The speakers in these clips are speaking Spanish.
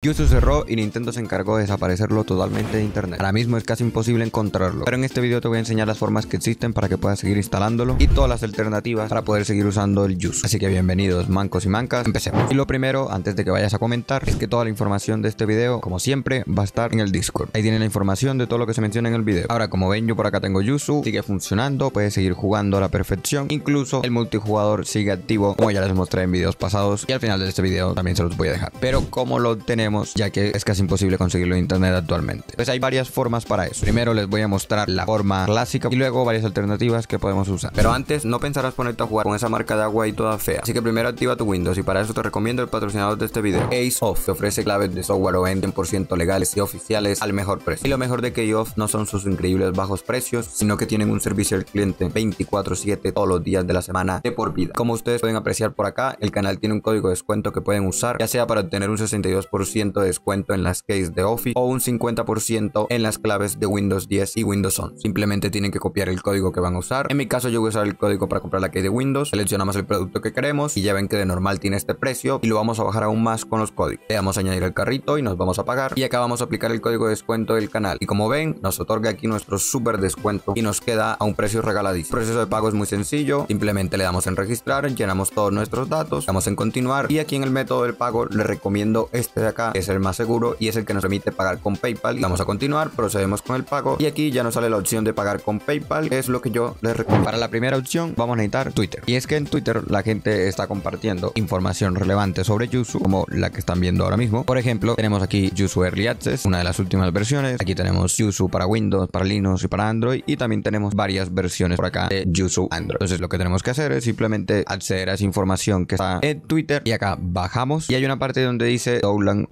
Yuzu cerró y Nintendo se encargó de desaparecerlo totalmente de internet. Ahora mismo es casi imposible encontrarlo, pero en este video te voy a enseñar las formas que existen para que puedas seguir instalándolo y todas las alternativas para poder seguir usando el Yuzu. Así que bienvenidos mancos y mancas, empecemos. Y lo primero, antes de que vayas a comentar, es que toda la información de este video, como siempre, va a estar en el Discord. Ahí tienen la información de todo lo que se menciona en el video. Ahora, como ven, yo por acá tengo Yuzu, sigue funcionando, puedes seguir jugando a la perfección. Incluso el multijugador sigue activo, como ya les mostré en videos pasados y al final de este video también se los voy a dejar. Pero como lo tenemos ya que es casi imposible conseguirlo en internet actualmente. Pues hay varias formas para eso. Primero les voy a mostrar la forma clásica y luego varias alternativas que podemos usar. Pero antes no pensarás ponerte a jugar con esa marca de agua y toda fea. Así que primero activa tu Windows y para eso te recomiendo el patrocinador de este video. Ace Off te ofrece claves de software o 100% legales y oficiales al mejor precio. Y lo mejor de que Off no son sus increíbles bajos precios, sino que tienen un servicio al cliente 24/7 todos los días de la semana de por vida. Como ustedes pueden apreciar por acá, el canal tiene un código de descuento que pueden usar, ya sea para obtener un 62% de descuento en las keys de Office o un 50% en las claves de Windows 10 y Windows 11. Simplemente tienen que copiar el código que van a usar. En mi caso yo voy a usar el código para comprar la key de Windows. Seleccionamos el producto que queremos y ya ven que de normal tiene este precio y lo vamos a bajar aún más con los códigos. Le damos a añadir el carrito y nos vamos a pagar y acá vamos a aplicar el código de descuento del canal. Y como ven, nos otorga aquí nuestro super descuento y nos queda a un precio regaladísimo. El proceso de pago es muy sencillo. Simplemente le damos en registrar, llenamos todos nuestros datos, damos en continuar y aquí en el método del pago le recomiendo este de acá es el más seguro y es el que nos permite pagar con PayPal. Vamos a continuar, procedemos con el pago y aquí ya nos sale la opción de pagar con PayPal, que es lo que yo les recomiendo. Para la primera opción vamos a necesitar Twitter. Y es que en Twitter la gente está compartiendo información relevante sobre Yuzu, como la que están viendo ahora mismo. Por ejemplo, tenemos aquí Yuzu Early Access, una de las últimas versiones. Aquí tenemos Yuzu para Windows, para Linux y para Android. Y también tenemos varias versiones por acá de Yuzu Android. Entonces lo que tenemos que hacer es simplemente acceder a esa información que está en Twitter y acá bajamos y hay una parte donde dice Download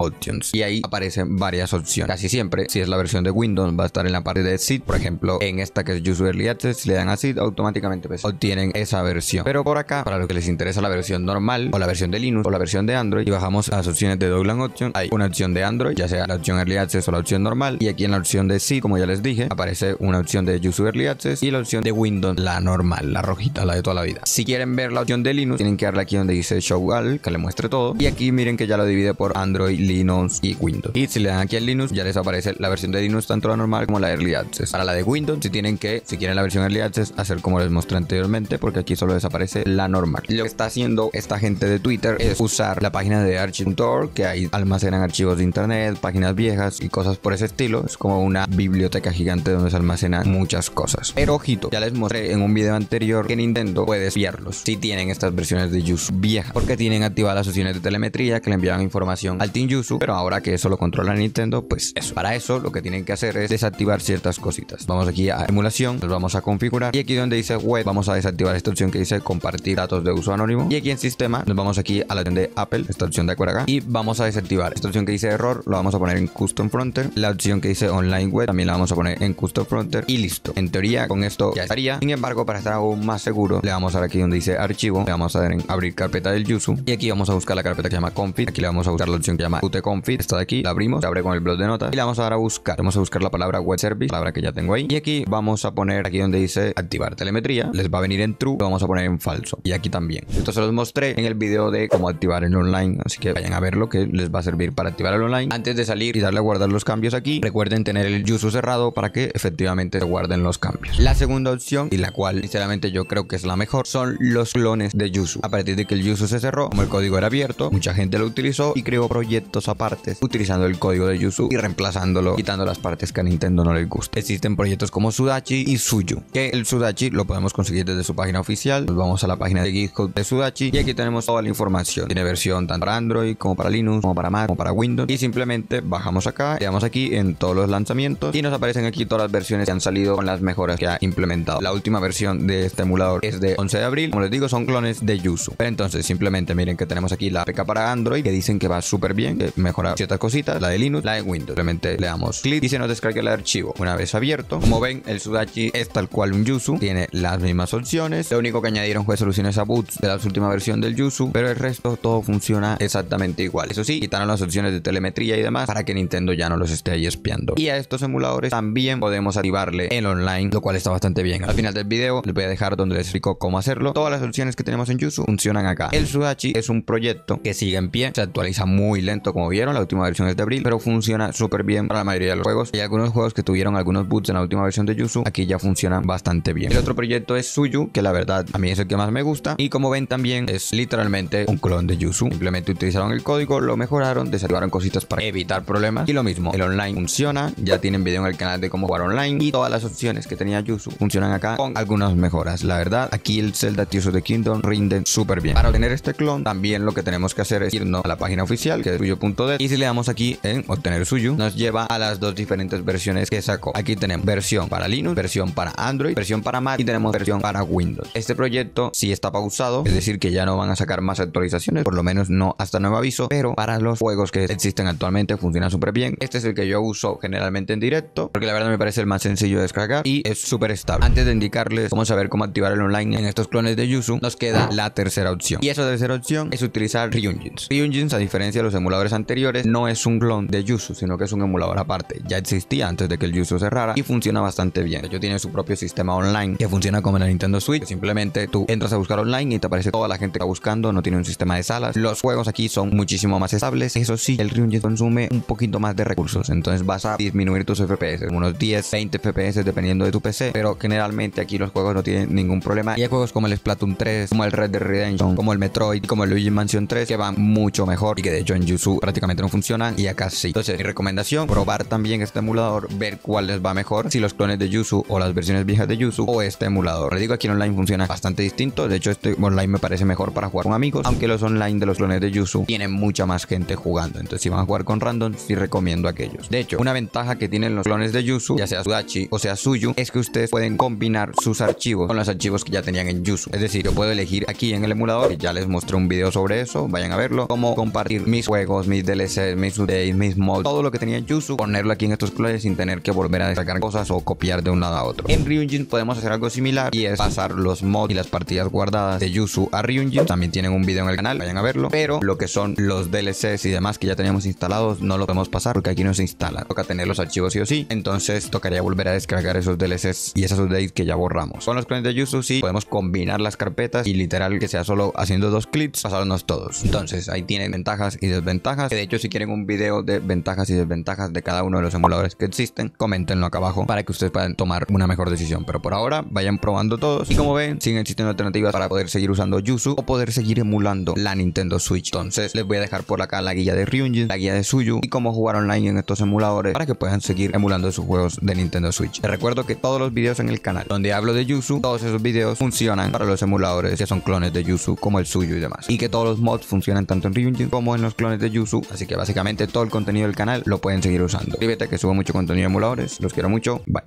Y ahí aparecen varias opciones. Casi siempre, si es la versión de Windows, va a estar en la parte de Seed. Por ejemplo, en esta que es User Early Access, si le dan a Seed, automáticamente pues, obtienen esa versión. Pero por acá, para los que les interesa la versión normal, o la versión de Linux, o la versión de Android, y bajamos las opciones de Download Option, hay una opción de Android, ya sea la opción Early Access o la opción normal. Y aquí en la opción de Seed, como ya les dije, aparece una opción de User Early Access y la opción de Windows, la normal, la rojita, la de toda la vida. Si quieren ver la opción de Linux, tienen que darle aquí donde dice Show All, que le muestre todo. Y aquí miren que ya lo divide por Android, Linux y Windows. Y si le dan aquí al Linux, ya les aparece la versión de Linux, tanto la normal como la Early Access. Para la de Windows, si tienen que, si quieren la versión Early Access, hacer como les mostré anteriormente, porque aquí solo desaparece la normal. Lo que está haciendo esta gente de Twitter es usar la página de archive.org, que ahí almacenan archivos de internet, páginas viejas y cosas por ese estilo. Es como una biblioteca gigante donde se almacenan muchas cosas. Pero ojito, ya les mostré en un video anterior que Nintendo puede espiarlos si tienen estas versiones de Yuzu viejas, porque tienen activadas las opciones de telemetría que le envían información al Team Pero ahora que eso lo controla Nintendo, pues eso. Para eso lo que tienen que hacer es desactivar ciertas cositas. Vamos aquí a emulación, nos vamos a configurar y aquí donde dice web vamos a desactivar esta opción que dice compartir datos de uso anónimo y aquí en sistema nos vamos aquí a la opción de Apple, esta opción de acuerdo acá y vamos a desactivar esta opción que dice error, lo vamos a poner en custom fronter, la opción que dice online web también la vamos a poner en custom fronter y listo. En teoría con esto ya estaría. Sin embargo, para estar aún más seguro, le vamos a dar aquí donde dice archivo, le vamos a dar en abrir carpeta del Yuzu y aquí vamos a buscar la carpeta que se llama config, aquí le vamos a buscar la opción que llama qtconfig, esta de aquí, la abrimos, se abre con el blog de notas y le vamos a dar a buscar. Vamos a buscar la palabra web service, palabra que ya tengo ahí. Y aquí vamos a poner aquí donde dice activar telemetría. Les va a venir en true, lo vamos a poner en falso. Y aquí también. Esto se los mostré en el video de cómo activar el online. Así que vayan a verlo que les va a servir para activar el online. Antes de salir y darle a guardar los cambios aquí, recuerden tener el Yuzu cerrado para que efectivamente se guarden los cambios. La segunda opción, y la cual sinceramente yo creo que es la mejor, son los clones de Yuzu. A partir de que el Yuzu se cerró, como el código era abierto, mucha gente lo utilizó y creó proyectos aparte utilizando el código de Yuzu y reemplazándolo, quitando las partes que a Nintendo no les gusta. Existen proyectos como Sudachi y Suyu, que el Sudachi lo podemos conseguir desde su página oficial. Nos vamos a la página de GitHub de Sudachi y aquí tenemos toda la información. Tiene versión tanto para Android como para Linux, como para Mac, como para Windows. Y simplemente bajamos acá, le damos aquí en todos los lanzamientos y nos aparecen aquí todas las versiones que han salido con las mejoras que ha implementado. La última versión de este emulador es de 11 de abril. Como les digo, son clones de Yuzu. Pero entonces simplemente miren que tenemos aquí la APK para Android que dicen que va súper bien, mejora ciertas cositas. La de Linux, la de Windows. Simplemente le damos clic y se nos descarga el archivo. Una vez abierto, como ven, el Sudachi es tal cual un Yuzu, tiene las mismas opciones. Lo único que añadieron fue soluciones a boots de la última versión del Yuzu, pero el resto todo funciona exactamente igual. Eso sí, quitaron las opciones de telemetría y demás para que Nintendo ya no los esté ahí espiando. Y a estos emuladores también podemos activarle el online, lo cual está bastante bien. Al final del video les voy a dejar donde les explico cómo hacerlo. Todas las opciones que tenemos en Yuzu funcionan acá. El Sudachi es un proyecto que sigue en pie, se actualiza muy lento como vieron, la última versión es de abril, pero funciona súper bien para la mayoría de los juegos. Hay algunos juegos que tuvieron algunos boots en la última versión de Yuzu, aquí ya funcionan bastante bien. El otro proyecto es Suyu, que la verdad a mí es el que más me gusta. Y como ven también es literalmente un clon de Yuzu. Simplemente utilizaron el código, lo mejoraron, desactivaron cositas para evitar problemas. Y lo mismo, el online funciona, ya tienen video en el canal de cómo jugar online y todas las opciones que tenía Yuzu funcionan acá con algunas mejoras. La verdad, aquí el Zelda Tears of the Kingdom rinde súper bien. Para obtener este clon, también lo que tenemos que hacer es irnos a la página oficial, que es Y si le damos aquí en obtener suyo, nos lleva a las dos diferentes versiones que sacó. Aquí tenemos versión para Linux, versión para Android, versión para Mac y tenemos versión para Windows. Este proyecto sí está pausado, es decir, que ya no van a sacar más actualizaciones, por lo menos no hasta nuevo aviso, pero para los juegos que existen actualmente funciona súper bien. Este es el que yo uso generalmente en directo, porque la verdad me parece el más sencillo de descargar y es súper estable. Antes de indicarles cómo saber cómo activar el online en estos clones de Yuzu, nos queda la tercera opción. Y esa tercera opción es utilizar Ryunjins. Ryunjins, a diferencia de los emuladores anteriores, no es un clon de Yuzu, sino que es un emulador aparte. Ya existía antes de que el Yuzu cerrara y funciona bastante bien. De hecho, tiene su propio sistema online que funciona como en la Nintendo Switch. Simplemente tú entras a buscar online y te aparece toda la gente que está buscando. No tiene un sistema de salas. Los juegos aquí son muchísimo más estables. Eso sí, el Ryunjin consume un poquito más de recursos. Entonces vas a disminuir tus FPS, unos 10, 20 FPS dependiendo de tu PC. Pero generalmente aquí los juegos no tienen ningún problema. Y hay juegos como el Splatoon 3, como el Red Dead Redemption, como el Metroid, como el Luigi Mansion 3 que van mucho mejor y que de hecho en Yuzu prácticamente no funcionan y acá sí. Entonces, mi recomendación, probar también este emulador, ver cuál les va mejor, si los clones de Yuzu o las versiones viejas de Yuzu o este emulador. Les digo aquí en online funciona bastante distinto, de hecho este online me parece mejor para jugar con amigos, aunque los online de los clones de Yuzu tienen mucha más gente jugando. Entonces, si van a jugar con random, sí recomiendo aquellos. De hecho, una ventaja que tienen los clones de Yuzu, ya sea Sudachi o sea Suyu, es que ustedes pueden combinar sus archivos con los archivos que ya tenían en Yuzu. Es decir, yo puedo elegir aquí en el emulador, ya les mostré un video sobre eso, vayan a verlo, cómo compartir mis juegos, mis DLCs, mis updates, mis mods, todo lo que tenía Yuzu, ponerlo aquí en estos clones sin tener que volver a descargar cosas o copiar de un lado a otro. En Ryunjin podemos hacer algo similar y es pasar los mods y las partidas guardadas de Yuzu a Ryunjin. También tienen un video en el canal, vayan a verlo, pero lo que son los DLCs y demás que ya teníamos instalados no lo podemos pasar porque aquí no se instala. Toca tener los archivos sí o sí, entonces tocaría volver a descargar esos DLCs y esas updates que ya borramos. Con los clones de Yuzu sí podemos combinar las carpetas y literal que sea solo haciendo dos clics pasarnos todos. Entonces ahí tienen ventajas y desventajas. De hecho, si quieren un video de ventajas y desventajas de cada uno de los emuladores que existen, coméntenlo acá abajo para que ustedes puedan tomar una mejor decisión. Pero por ahora, vayan probando todos. Y como ven, siguen existiendo alternativas para poder seguir usando Yuzu o poder seguir emulando la Nintendo Switch. Entonces, les voy a dejar por acá la guía de Ryunjin, la guía de Suyu y cómo jugar online en estos emuladores para que puedan seguir emulando sus juegos de Nintendo Switch. Les recuerdo que todos los videos en el canal donde hablo de Yuzu, todos esos videos funcionan para los emuladores que son clones de Yuzu como el suyo y demás. Y que todos los mods funcionan tanto en Ryunjin como en los clones de Yuzu. Así que básicamente todo el contenido del canal lo pueden seguir usando. Suscríbete que subo mucho contenido de emuladores. Los quiero mucho. Bye.